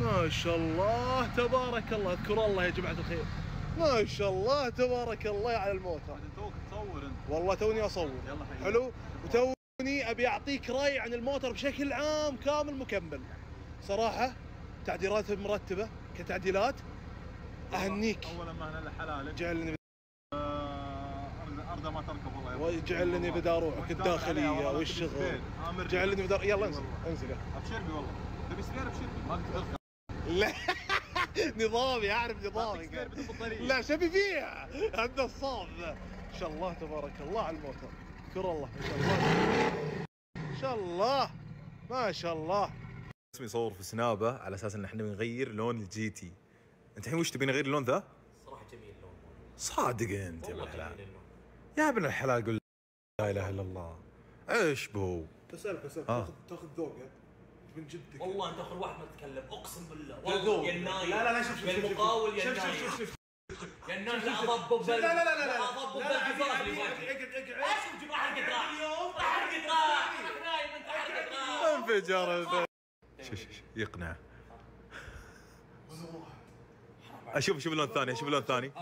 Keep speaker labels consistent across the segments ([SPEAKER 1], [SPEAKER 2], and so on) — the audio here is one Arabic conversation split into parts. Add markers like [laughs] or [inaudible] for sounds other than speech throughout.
[SPEAKER 1] ما شاء الله تبارك الله. اذكر الله يا جماعة الخير. ما شاء الله تبارك الله على الموتر
[SPEAKER 2] انت توك تصور انت.
[SPEAKER 1] والله توني اصور.
[SPEAKER 2] يلا حياك.
[SPEAKER 1] حلو؟ وتوني ابي اعطيك رأي عن الموتر بشكل عام كامل مكمل. صراحة تعديلات مرتبة كتعديلات. أهنيك.
[SPEAKER 2] اولا ما أنا حلالك.
[SPEAKER 1] جعلني
[SPEAKER 2] آه، ارضى ما تركب والله.
[SPEAKER 1] وجعلني. بدار روحك
[SPEAKER 2] الداخلية
[SPEAKER 1] والشغل.
[SPEAKER 2] آمر
[SPEAKER 1] جعلني بدار يلا انزل.
[SPEAKER 2] والله.
[SPEAKER 1] انزل. يلا.
[SPEAKER 2] ابشر بي والله. تبي spare؟ ابشر بي ما قلت
[SPEAKER 1] لا. [laughs] نظامي أعرف نظامي
[SPEAKER 2] spare بدون بطارية.
[SPEAKER 1] لا شبي فيها. هذا الصاب ذا إن شاء الله تبارك الله على الموتر اذكر الله ما شاء الله. ما شاء الله. ما شاء الله.
[SPEAKER 3] اسمي صور في سنابة على أساس إن إحنا بنغير لون ال GT أنت الحين وش تبي نغير اللون ذا؟
[SPEAKER 4] صراحة جميل اللون.
[SPEAKER 3] صادق أنت يا ابن الحلال. يا ابن الحلال قول لا إله إلا الله. إيش بو؟
[SPEAKER 1] بسالك بسالك
[SPEAKER 3] آه.
[SPEAKER 1] تاخذ تاخذ ذوقه من جدك.
[SPEAKER 4] والله انت اخر واحد ما تتكلم. اقسم بالله. والله يا النايم.
[SPEAKER 1] لا لا لا شوف شوف شوف
[SPEAKER 4] المقاول يا
[SPEAKER 1] شوف شوف شوف شوف
[SPEAKER 4] يا النايم. لا اضبب
[SPEAKER 1] لا لا لا. لا لا
[SPEAKER 4] اضبب وجهك.
[SPEAKER 1] اقعد اقعد
[SPEAKER 4] إيش تجيب راح
[SPEAKER 1] اليوم.
[SPEAKER 4] راح القطراع نايم أنت راح القطراع
[SPEAKER 3] انفجر الف- شو شو شو يقنع. أشوف أشوف اللون الثاني أشوف اللون الثاني.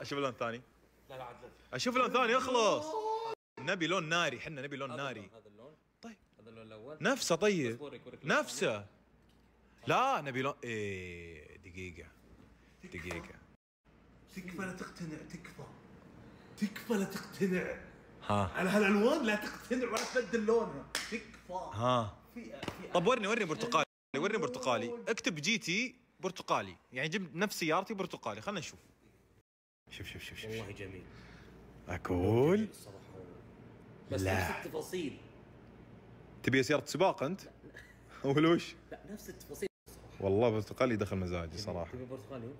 [SPEAKER 3] أشوف اللون الثاني.
[SPEAKER 4] لا لا عاد لا.
[SPEAKER 3] أشوف اللون الثاني اخلص. نبي لون ناري حنا نبي لون
[SPEAKER 4] هذا
[SPEAKER 3] ناري
[SPEAKER 4] اللون، هذا اللون
[SPEAKER 3] طيب.
[SPEAKER 4] هذا اللون الأول
[SPEAKER 3] نفسه طيب. نفسه. لا نبي لون إيه دقيقة دقيقة.
[SPEAKER 1] تكفى لا تقتنع تكفى. تكفى لا تقتنع.
[SPEAKER 3] ها.
[SPEAKER 1] على هالالوان لا تقتنع ولا تبدل لونها. تكفى.
[SPEAKER 3] ها.
[SPEAKER 1] في في
[SPEAKER 3] طب ورني ورني برتقالي ورني برتقالي. اكتب GT برتقالي. يعني جيب نفس سيارتي برتقالي. خلينا نشوف. شوف شوف شوف شوف
[SPEAKER 4] والله جميل. أقول؟ بس
[SPEAKER 3] لا.
[SPEAKER 4] نفس التفاصيل.
[SPEAKER 3] تبي سيارة سباق أنت؟ [laughs] ولا وش؟
[SPEAKER 4] لا نفس التفاصيل.
[SPEAKER 3] والله برتقالي دخل مزاجي صراحة.
[SPEAKER 4] تبي برتقالي أنت؟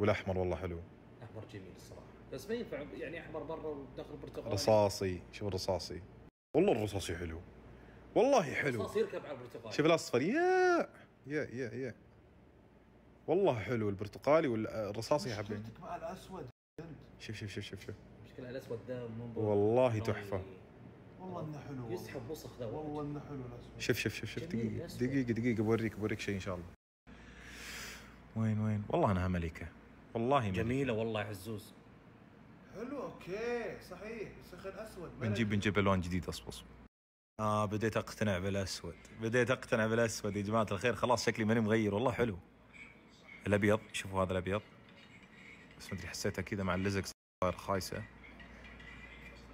[SPEAKER 3] والأحمر والله حلو.
[SPEAKER 4] أحمر جميل الصراحة. بس ما ينفع يعني أحمر برا وداخل برتقالي.
[SPEAKER 3] رصاصي شوف الرصاصي. والله الرصاصي حلو. والله حلو.
[SPEAKER 4] رصاص يركب على البرتقالي.
[SPEAKER 3] شوف الأصفر. يا يا يا يا. والله حلو البرتقالي والرصاصي حبين
[SPEAKER 1] مشكلتك مع الأسود.
[SPEAKER 3] شوف شوف شوف شوف شوف.
[SPEAKER 4] المشكلة الأسود ده.
[SPEAKER 3] والله تحفة.
[SPEAKER 1] والله انه حلو
[SPEAKER 4] يسحب وسخ ذا
[SPEAKER 1] والله. انه حلو الاسود
[SPEAKER 3] شوف شوف شوف شوف.
[SPEAKER 4] أسود.
[SPEAKER 3] دقيقة دقيقة. بوريك بوريك شيء إن شاء الله. وين وين؟ والله انها ملكة. والله ملكة.
[SPEAKER 4] جميلة والله يا عزوز.
[SPEAKER 1] حلو أوكي. صحيح. أخي الاسود
[SPEAKER 3] بنجيب بنجيب ألوان جديده أصبر آه بديت أقتنع بالأسود. بديت أقتنع بالأسود يا جماعة الخير. خلاص شكلي ماني مغير. والله حلو. الأبيض. شوفوا هذا الأبيض. بس ما أدري حسيتها كذا مع اللزق صار خايسة.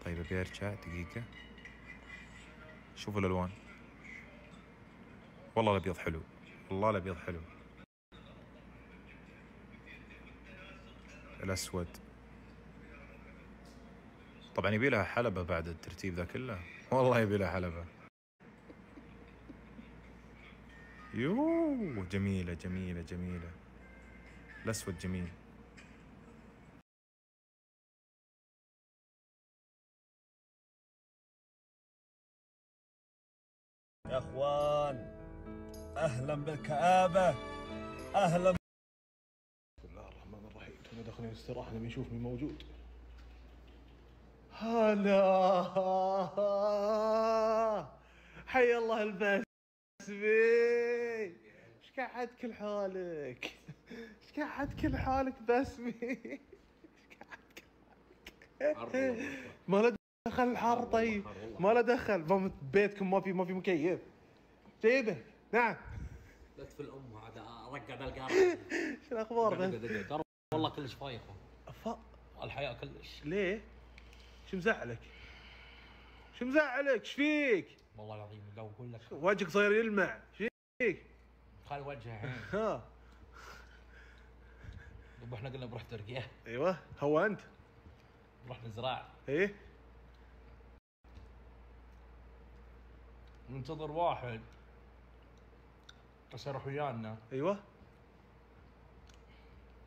[SPEAKER 3] طيب ابي ارجع دقيقة. شوفوا الألوان. والله الأبيض حلو. والله الأبيض حلو. الأسود. طبعا يبي لها حلبة بعد الترتيب ذا كله. والله يبي لها حلبة. يوه جميلة جميلة جميلة. الأسود جميل.
[SPEAKER 5] يا اخوان أهلا بالكآبة أهلا.
[SPEAKER 1] بسم الله الرحمن الرحيم. تونا داخلين استراحة نبي نشوف مين موجود. هلا. حي الله البسمي إيش قاعد كل حالك؟ إيش قاعد كل حالك بسمي إيش قاعد كل حالك؟ ما دخل الحار طيب. ما له دخل. بيتكم ما في ما في مكيف. جيبك نعم.
[SPEAKER 4] لا تفل أمه عاد ارقع ذا القارب [laughs]
[SPEAKER 1] شو الأخبار
[SPEAKER 4] ترى والله كلش فايقة.
[SPEAKER 1] ف...
[SPEAKER 4] الحياة كلش.
[SPEAKER 1] ليه؟ شو مزعلك؟ شو مزعلك؟ إيش فيك؟
[SPEAKER 4] والله العظيم لو أقول لك.
[SPEAKER 1] وجهك صاير يلمع، إيش فيك؟
[SPEAKER 4] خلي وجهه
[SPEAKER 1] ها.
[SPEAKER 4] إحنا قلنا بروح ترقية.
[SPEAKER 1] أيوه. هو أنت.
[SPEAKER 4] بروح نزرع
[SPEAKER 1] إيه.
[SPEAKER 4] ننتظر واحد. بس يروح ويانا.
[SPEAKER 1] أيوه.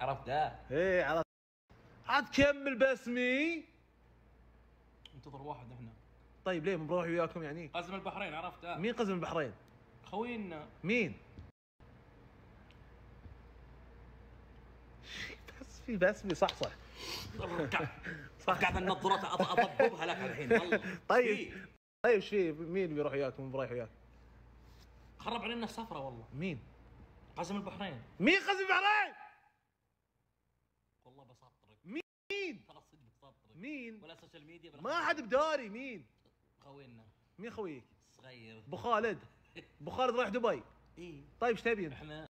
[SPEAKER 4] عرفت؟
[SPEAKER 1] إيه على عاد كمل باسمي.
[SPEAKER 4] ننتظر واحد إحنا.
[SPEAKER 1] طيب ليه؟ بنروح وياكم يعني؟
[SPEAKER 4] قزم البحرين عرفت؟ ذا
[SPEAKER 1] مين قزم البحرين؟
[SPEAKER 4] خوينا.
[SPEAKER 1] مين؟ بس في باسمي صح صح.
[SPEAKER 4] صح قاعد النظارات أض- أضببها لك الحين. [laughs] والله
[SPEAKER 1] طيب. طيب في؟ مين بيروح وياكم؟ مين رايح وياك؟
[SPEAKER 4] خرب علينا السفرة والله
[SPEAKER 1] مين؟
[SPEAKER 4] قسم البحرين
[SPEAKER 1] مين قسم البحرين؟
[SPEAKER 4] والله بسطرك
[SPEAKER 1] مين؟
[SPEAKER 4] ترى صدق بسطرك
[SPEAKER 1] مين؟
[SPEAKER 4] ولا social media ولا
[SPEAKER 1] ما حد بداري مين؟
[SPEAKER 4] خوينا
[SPEAKER 1] مين خويك؟
[SPEAKER 4] صغير
[SPEAKER 1] أبو خالد أبو خالد رايح دبي
[SPEAKER 4] إي
[SPEAKER 1] طيب إيش تبي؟
[SPEAKER 4] إحنا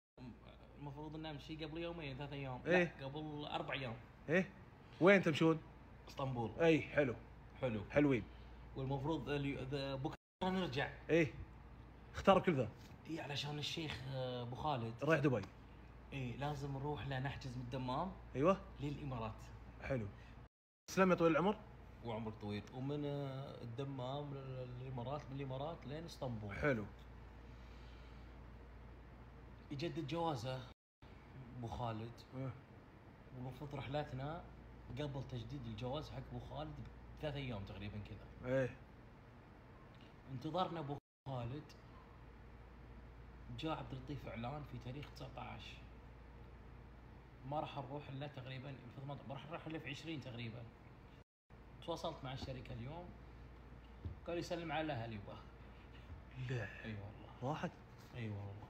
[SPEAKER 4] المفروض ان نمشي قبل يومين ثلاثة
[SPEAKER 1] أيام.
[SPEAKER 4] لا قبل أربع أيام
[SPEAKER 1] إيه وين تمشون؟
[SPEAKER 4] إسطنبول
[SPEAKER 1] إي حلو
[SPEAKER 4] حلو
[SPEAKER 1] حلوين
[SPEAKER 4] والمفروض بكرة نرجع.
[SPEAKER 1] إيه. اختار كل ذا.
[SPEAKER 4] اي علشان الشيخ آه، أبو خالد.
[SPEAKER 1] رايح دبي.
[SPEAKER 4] اي لازم نروح له نحجز من الدمام
[SPEAKER 1] أيوه.
[SPEAKER 4] للإمارات.
[SPEAKER 1] حلو. تسلم يا طويل العمر.
[SPEAKER 4] وعمرك طويل. ومن آه، الدمام للإمارات من الإمارات لين إسطنبول.
[SPEAKER 1] حلو.
[SPEAKER 4] يجدد جوازه أبو خالد.
[SPEAKER 1] إيه.
[SPEAKER 4] والمفروض رحلاتنا قبل تجديد الجواز حق أبو خالد بثلاث أيام تقريبا كذا.
[SPEAKER 1] إيه.
[SPEAKER 4] انتظرنا أبو خالد. جاء عبد اللطيف إعلان في تاريخ 19 ما راح نروح إلا تقريبا في 18 ما راح نروح إلا في 20 تقريبا. تواصلت مع الشركة اليوم. قال يسلم على أهل يبا.
[SPEAKER 1] لا.
[SPEAKER 4] أي والله.
[SPEAKER 1] راحت
[SPEAKER 4] أي والله.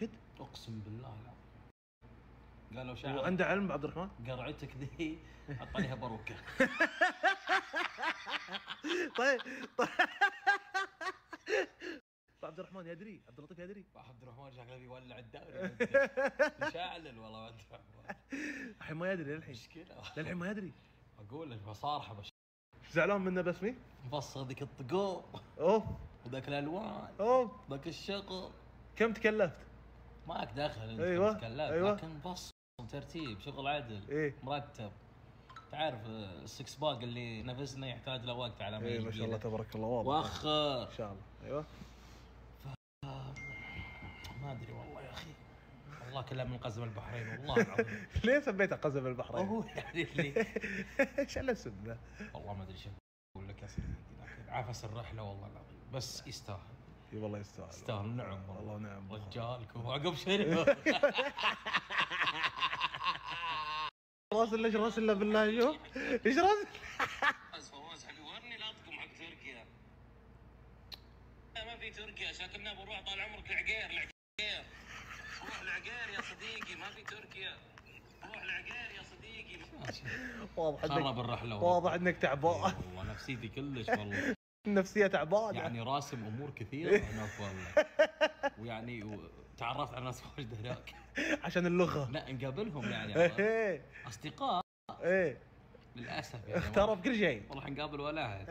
[SPEAKER 1] جد؟
[SPEAKER 4] أقسم بالله العظيم. قالوا شعر
[SPEAKER 1] وعنده علم عبد الرحمن؟
[SPEAKER 4] قرعتك ذي حط عليها باروكه [laughs]
[SPEAKER 1] طيب طيب. عبد الرحمن يدري؟ عبد اللطيف يدري؟
[SPEAKER 4] عبد الرحمن شكله بيولع الدوري. مشعل والله عبد الرحمن
[SPEAKER 1] الحين ما يدري للحين.
[SPEAKER 4] مشكلة.
[SPEAKER 1] للحين ما يدري.
[SPEAKER 4] أقول لك بصارحه بش
[SPEAKER 1] زعلان منه بس مين؟
[SPEAKER 4] مفصل ذيك الطقوم
[SPEAKER 1] أوه.
[SPEAKER 4] وذاك الألوان.
[SPEAKER 1] أوه.
[SPEAKER 4] ذاك الشغل
[SPEAKER 1] كم تكلفت؟
[SPEAKER 4] ماك دخل أنت
[SPEAKER 1] أيوة،
[SPEAKER 4] تتكلم
[SPEAKER 1] أيوة.
[SPEAKER 4] لكن بص ترتيب شغل عدل
[SPEAKER 1] إيه.
[SPEAKER 4] مرتب. تعرف آه، ال six pack اللي نفسنا يحتاج له وقت على ما
[SPEAKER 1] إيه ما شاء الله. تبارك الله واضح.
[SPEAKER 4] وأخر.
[SPEAKER 1] إن شاء الله. أيوه.
[SPEAKER 4] ما أدري والله يا أخي. والله كلها من قزم البحرين والله [laughs] العظيم.
[SPEAKER 1] ليه سميته قزم البحرين؟
[SPEAKER 4] هو يعني اللي [laughs]
[SPEAKER 1] إيش الاسم ذا؟
[SPEAKER 4] والله ما أدري شو أقول لك يا سيدي لكن عفس الرحلة والله العظيم. بس يستاهل.
[SPEAKER 1] إي والله يستاهل.
[SPEAKER 4] يستاهل. نعم
[SPEAKER 1] والله. نعم.
[SPEAKER 4] رجالك وعقب شنو؟ [laughs]
[SPEAKER 1] راس الا إيش راس الا بالله شوف إيش راس؟
[SPEAKER 4] فواز فواز حبيبي ورني لاطكم حق تركيا. لا ما في تركيا شكلنا بنروح طال عمرك العقير العقير. روح العقير يا صديقي ما في تركيا. روح العقير يا صديقي.
[SPEAKER 1] واضح
[SPEAKER 4] خرب
[SPEAKER 1] انك
[SPEAKER 4] الرحلة.
[SPEAKER 1] واضح إنك تعبان.
[SPEAKER 4] والله نفسيتي كلش والله.
[SPEAKER 1] النفسيه تعبانه
[SPEAKER 4] يعني راسم أمور كثيرة. هناك والله ويعني و- تعرفت على ناس واجد هناك [laughs]
[SPEAKER 1] عشان اللغة.
[SPEAKER 4] لا نقابلهم يعني؟ [laughs]
[SPEAKER 1] إيه.
[SPEAKER 4] أصدقاء.
[SPEAKER 1] إيه.
[SPEAKER 4] للأسف يعني. [laughs]
[SPEAKER 1] اختاروا بكل شيء.
[SPEAKER 4] والله نقابل ولا.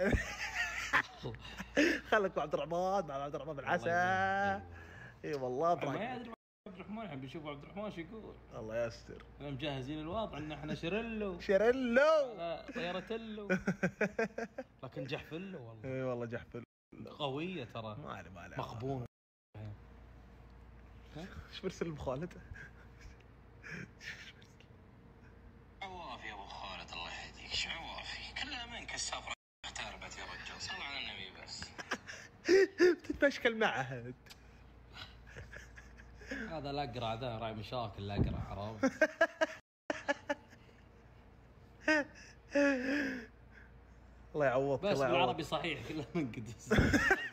[SPEAKER 1] خلك مع عبد الرحمن مع عبد الرحمن بالعسى
[SPEAKER 4] والله
[SPEAKER 1] اي والله
[SPEAKER 4] ما
[SPEAKER 1] برايك
[SPEAKER 4] يدري عبد الرحمن الحين بيشوف عبد الرحمن شو يقول؟
[SPEAKER 1] الله يستر.
[SPEAKER 4] إحنا مجهزين الوضع إن إحنا شرلو. [laughs]
[SPEAKER 1] شرلو!
[SPEAKER 4] لا طيرتلو [laughs] لكن جحفلو والله.
[SPEAKER 1] اي والله جحفل
[SPEAKER 4] قوية ترى.
[SPEAKER 1] ما علي ما علي.
[SPEAKER 4] مخبون
[SPEAKER 1] إيش [laughs] برسل أبو خالد؟
[SPEAKER 6] عوافي يا أبو خالد؟ الله يهديك. إيش عوافي كلها منك السفرة. اختربت يا رجال. صل على النبي بس.
[SPEAKER 1] تتمشكل معهد
[SPEAKER 4] هذا الأقرع ذا راعي مشاكل الأقرع عرفت؟ [laughs]
[SPEAKER 1] الله يعوضك
[SPEAKER 4] بس
[SPEAKER 1] الله يعوضك.
[SPEAKER 4] بالعربي صحيح كله من قدس [laughs]